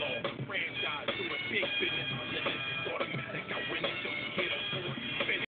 Lord.